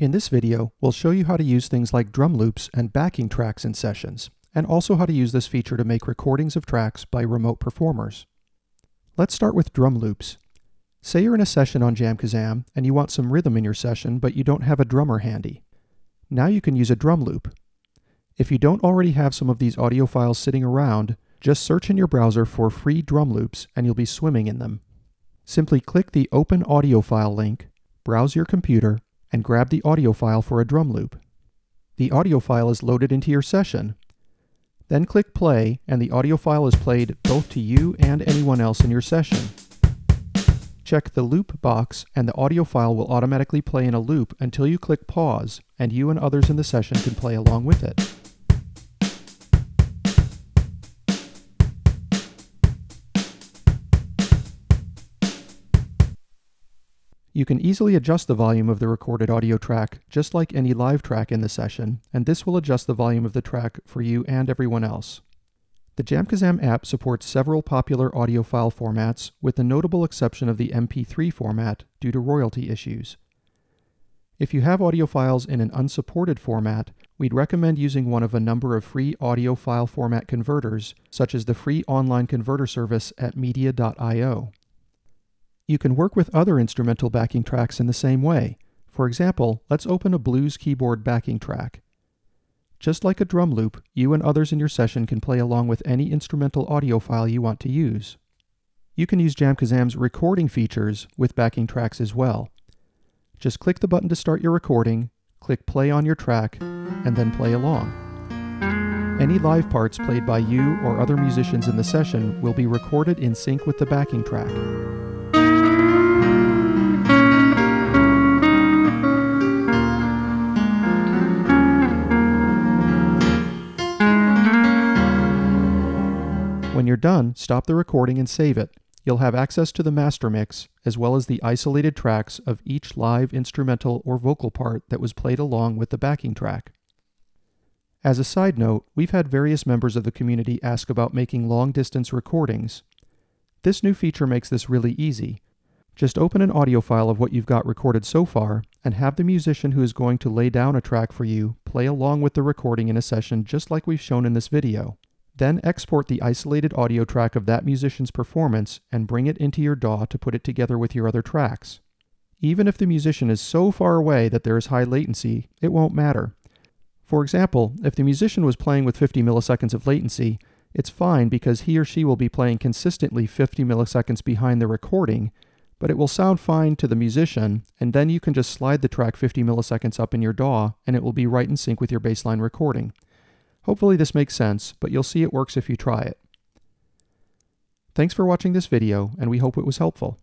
In this video, we'll show you how to use things like drum loops and backing tracks in sessions, and also how to use this feature to make recordings of tracks by remote performers. Let's start with drum loops. Say you're in a session on JamKazam and you want some rhythm in your session, but you don't have a drummer handy. Now you can use a drum loop. If you don't already have some of these audio files sitting around, just search in your browser for free drum loops and you'll be swimming in them. Simply click the Open Audio File link, browse your computer, and grab the audio file for a drum loop. The audio file is loaded into your session. Then click play and the audio file is played both to you and anyone else in your session. Check the loop box and the audio file will automatically play in a loop until you click pause and you and others in the session can play along with it. You can easily adjust the volume of the recorded audio track, just like any live track in the session, and this will adjust the volume of the track for you and everyone else. The JamKazam app supports several popular audio file formats, with the notable exception of the MP3 format due to royalty issues. If you have audio files in an unsupported format, we'd recommend using one of a number of free audio file format converters, such as the free online converter service at media.io. You can work with other instrumental backing tracks in the same way. For example, let's open a blues keyboard backing track. Just like a drum loop, you and others in your session can play along with any instrumental audio file you want to use. You can use JamKazam's recording features with backing tracks as well. Just click the button to start your recording, click play on your track, and then play along. Any live parts played by you or other musicians in the session will be recorded in sync with the backing track. When you're done, stop the recording and save it. You'll have access to the master mix, as well as the isolated tracks of each live instrumental or vocal part that was played along with the backing track. As a side note, we've had various members of the community ask about making long distance recordings. This new feature makes this really easy. Just open an audio file of what you've got recorded so far and have the musician who is going to lay down a track for you play along with the recording in a session just like we've shown in this video. Then export the isolated audio track of that musician's performance and bring it into your DAW to put it together with your other tracks. Even if the musician is so far away that there is high latency, it won't matter. For example, if the musician was playing with 50 milliseconds of latency, it's fine because he or she will be playing consistently 50 milliseconds behind the recording, but it will sound fine to the musician, and then you can just slide the track 50 milliseconds up in your DAW and it will be right in sync with your baseline recording. Hopefully this makes sense, but you'll see it works if you try it. Thanks for watching this video, and we hope it was helpful.